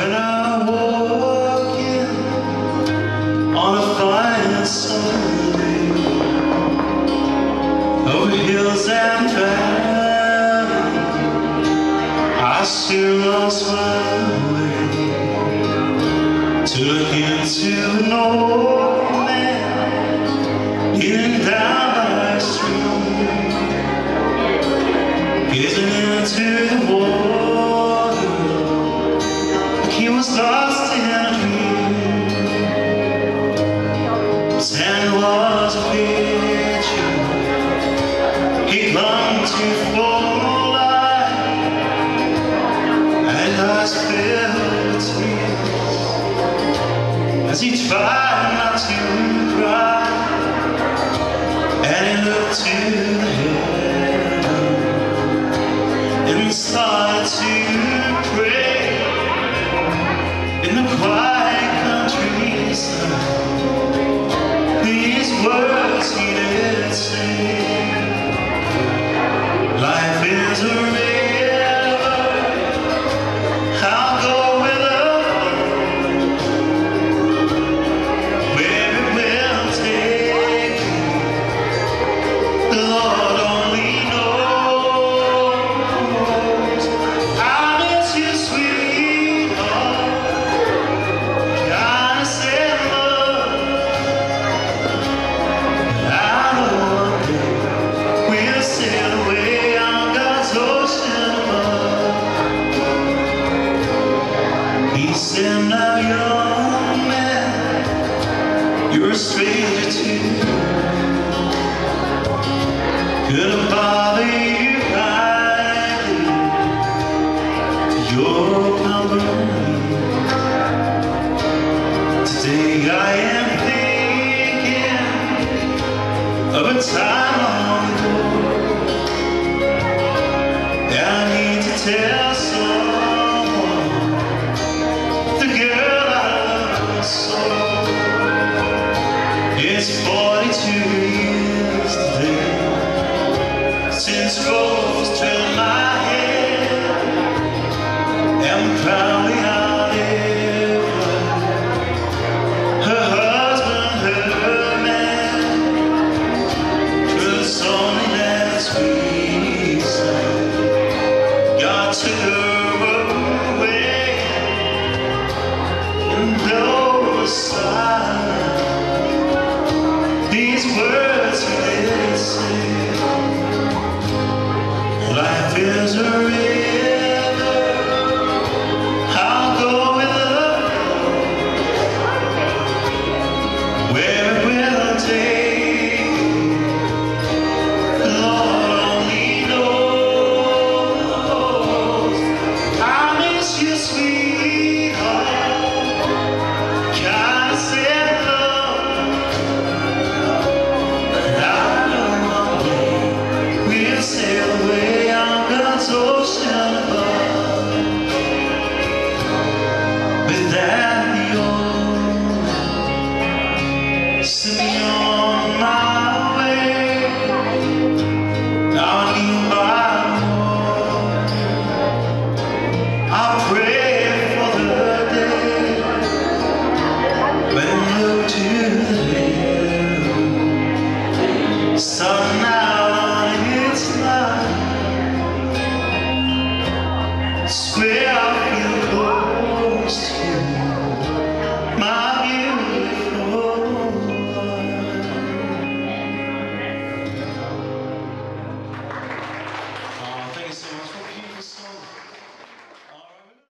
When I walk in on a fine summer day Over hills and valleys I still lost my way To an old man down by stream as he tried not to cry, and he looked to heaven and started to pray Now man, you're a stranger to me have bother you kindly to your company. Today I am thinking of a time long ago. I need to tell someone It's 42 years today since rose to my head and proudly I live her husband, her man. Cause only last week he Swear I'll